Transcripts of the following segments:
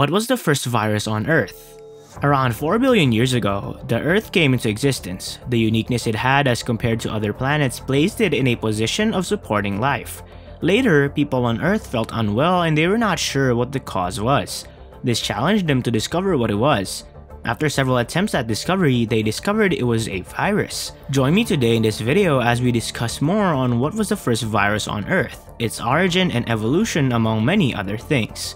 What was the first virus on Earth? Around 4 billion years ago, the Earth came into existence. The uniqueness it had as compared to other planets placed it in a position of supporting life. Later, people on Earth felt unwell and they were not sure what the cause was. This challenged them to discover what it was. After several attempts at discovery, they discovered it was a virus. Join me today in this video as we discuss more on what was the first virus on Earth, its origin and evolution among many other things.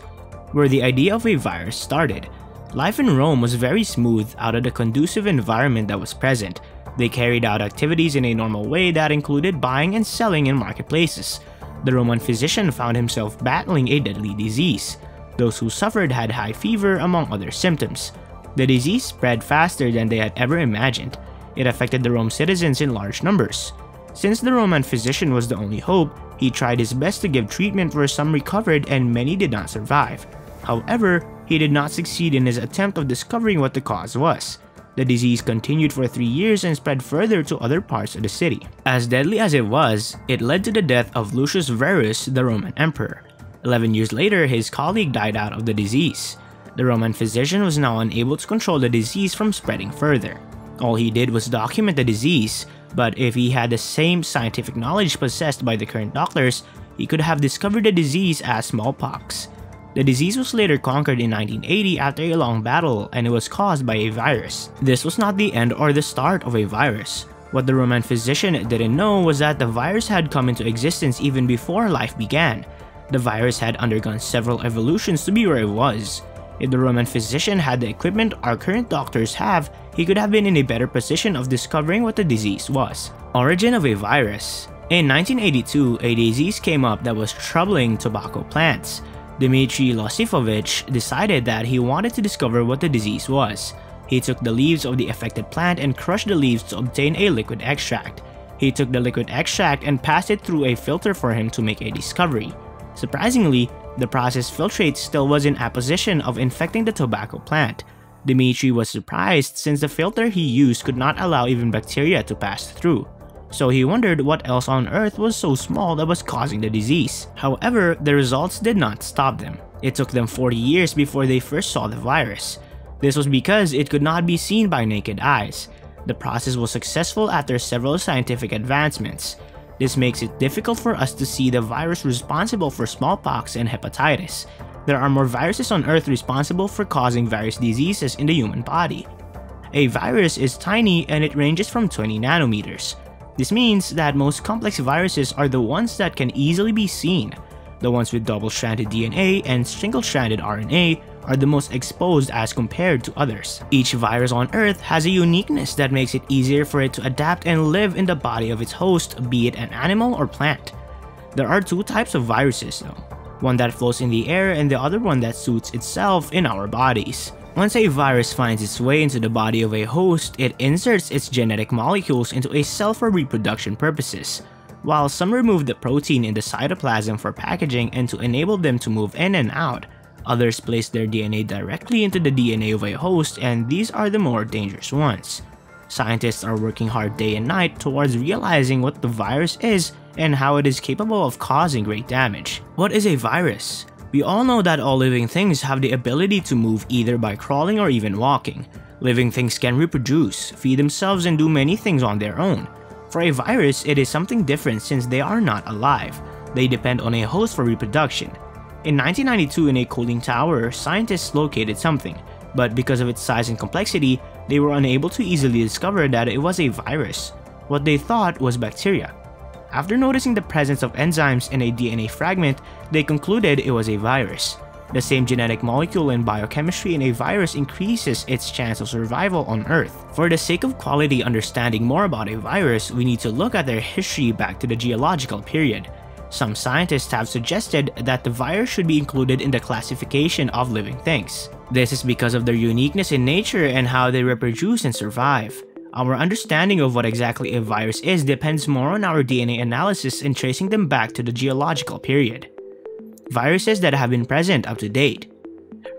Where the idea of a virus started. Life in Rome was very smooth out of the conducive environment that was present. They carried out activities in a normal way that included buying and selling in marketplaces. The Roman physician found himself battling a deadly disease. Those who suffered had high fever among other symptoms. The disease spread faster than they had ever imagined. It affected the Rome citizens in large numbers. Since the Roman physician was the only hope, he tried his best to give treatment where some recovered and many did not survive. However, he did not succeed in his attempt of discovering what the cause was. The disease continued for three years and spread further to other parts of the city. As deadly as it was, it led to the death of Lucius Verus, the Roman emperor. Eleven years later, his colleague died out of the disease. The Roman physician was now unable to control the disease from spreading further. All he did was document the disease, but if he had the same scientific knowledge possessed by the current doctors, he could have discovered the disease as smallpox. The disease was later conquered in 1980 after a long battle and it was caused by a virus. This was not the end or the start of a virus. What the Roman physician didn't know was that the virus had come into existence even before life began. The virus had undergone several evolutions to be where it was. If the Roman physician had the equipment our current doctors have, he could have been in a better position of discovering what the disease was. Origin of a virus In 1982, a disease came up that was troubling tobacco plants. Dmitry Losifovich decided that he wanted to discover what the disease was. He took the leaves of the affected plant and crushed the leaves to obtain a liquid extract. He took the liquid extract and passed it through a filter for him to make a discovery. Surprisingly, the process filtrate still was in apposition of infecting the tobacco plant. Dmitry was surprised since the filter he used could not allow even bacteria to pass through so he wondered what else on earth was so small that was causing the disease. However, the results did not stop them. It took them 40 years before they first saw the virus. This was because it could not be seen by naked eyes. The process was successful after several scientific advancements. This makes it difficult for us to see the virus responsible for smallpox and hepatitis. There are more viruses on Earth responsible for causing various diseases in the human body. A virus is tiny and it ranges from 20 nanometers. This means that most complex viruses are the ones that can easily be seen. The ones with double-stranded DNA and single-stranded RNA are the most exposed as compared to others. Each virus on Earth has a uniqueness that makes it easier for it to adapt and live in the body of its host, be it an animal or plant. There are two types of viruses though, one that floats in the air and the other one that suits itself in our bodies. Once a virus finds its way into the body of a host, it inserts its genetic molecules into a cell for reproduction purposes. While some remove the protein in the cytoplasm for packaging and to enable them to move in and out, others place their DNA directly into the DNA of a host and these are the more dangerous ones. Scientists are working hard day and night towards realizing what the virus is and how it is capable of causing great damage. What is a virus? We all know that all living things have the ability to move either by crawling or even walking. Living things can reproduce, feed themselves and do many things on their own. For a virus, it is something different since they are not alive. They depend on a host for reproduction. In 1992 in a cooling tower, scientists located something, but because of its size and complexity, they were unable to easily discover that it was a virus. What they thought was bacteria. After noticing the presence of enzymes in a DNA fragment, they concluded it was a virus. The same genetic molecule and biochemistry in a virus increases its chance of survival on Earth. For the sake of quality understanding more about a virus, we need to look at their history back to the geological period. Some scientists have suggested that the virus should be included in the classification of living things. This is because of their uniqueness in nature and how they reproduce and survive. Our understanding of what exactly a virus is depends more on our DNA analysis and tracing them back to the geological period. Viruses that have been present up to date.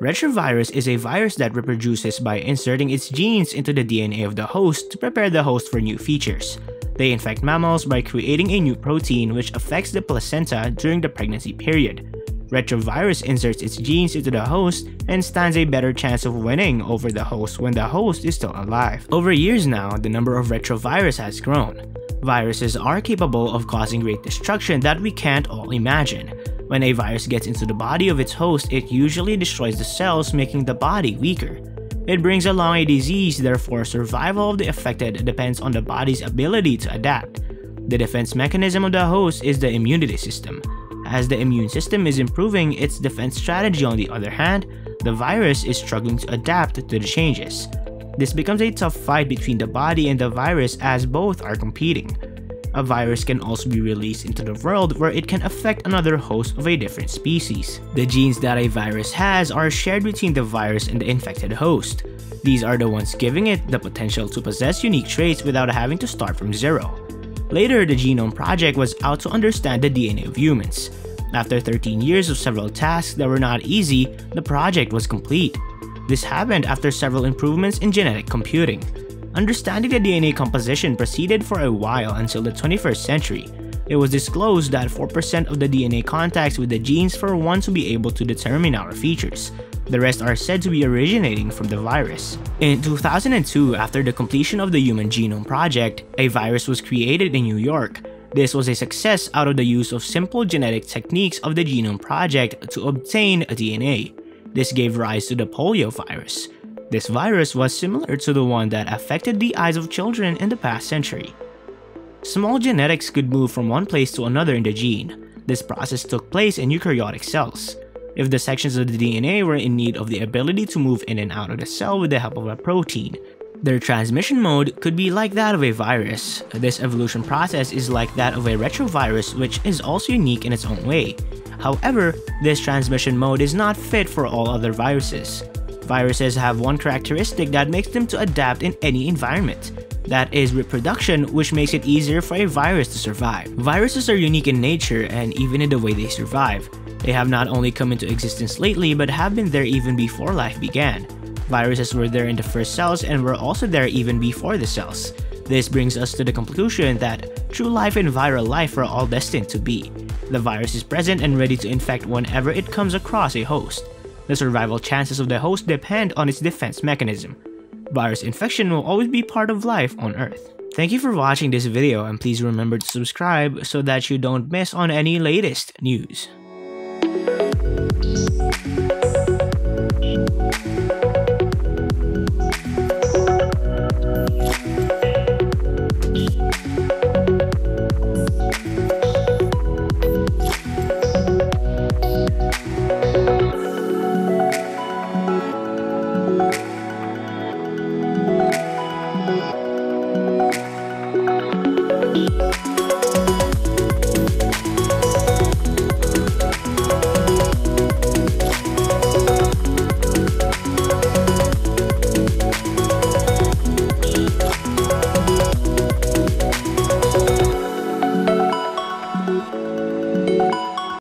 Retrovirus is a virus that reproduces by inserting its genes into the DNA of the host to prepare the host for new features. They infect mammals by creating a new protein which affects the placenta during the pregnancy period. Retrovirus inserts its genes into the host and stands a better chance of winning over the host when the host is still alive. Over years now, the number of retrovirus has grown. Viruses are capable of causing great destruction that we can't all imagine. When a virus gets into the body of its host, it usually destroys the cells, making the body weaker. It brings along a disease, therefore survival of the affected depends on the body's ability to adapt. The defense mechanism of the host is the immunity system. As the immune system is improving its defense strategy on the other hand, the virus is struggling to adapt to the changes. This becomes a tough fight between the body and the virus as both are competing. A virus can also be released into the world where it can affect another host of a different species. The genes that a virus has are shared between the virus and the infected host. These are the ones giving it the potential to possess unique traits without having to start from zero. Later, the Genome Project was out to understand the DNA of humans. After 13 years of several tasks that were not easy, the project was complete. This happened after several improvements in genetic computing. Understanding the DNA composition proceeded for a while until the 21st century. It was disclosed that 4% of the DNA contacts with the genes for one to be able to determine our features. The rest are said to be originating from the virus. In 2002, after the completion of the Human Genome Project, a virus was created in New York. This was a success out of the use of simple genetic techniques of the Genome Project to obtain DNA. This gave rise to the polio virus. This virus was similar to the one that affected the eyes of children in the past century. Small genetics could move from one place to another in the gene. This process took place in eukaryotic cells. If the sections of the DNA were in need of the ability to move in and out of the cell with the help of a protein, their transmission mode could be like that of a virus. This evolution process is like that of a retrovirus which is also unique in its own way. However, this transmission mode is not fit for all other viruses. Viruses have one characteristic that makes them to adapt in any environment. That is reproduction, which makes it easier for a virus to survive. Viruses are unique in nature and even in the way they survive. They have not only come into existence lately, but have been there even before life began. Viruses were there in the first cells and were also there even before the cells. This brings us to the conclusion that true life and viral life are all destined to be. The virus is present and ready to infect whenever it comes across a host. The survival chances of the host depend on its defense mechanism. Virus infection will always be part of life on Earth. Thank you for watching this video and please remember to subscribe so that you don't miss on any latest news.